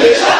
Krishna.